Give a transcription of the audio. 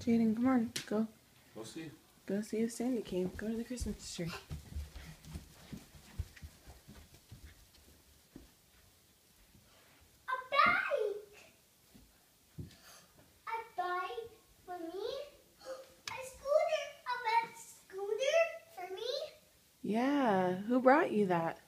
Jaden, come on, go. Go see. Go see if Sandy came. Go to the Christmas tree. Yeah, who brought you that.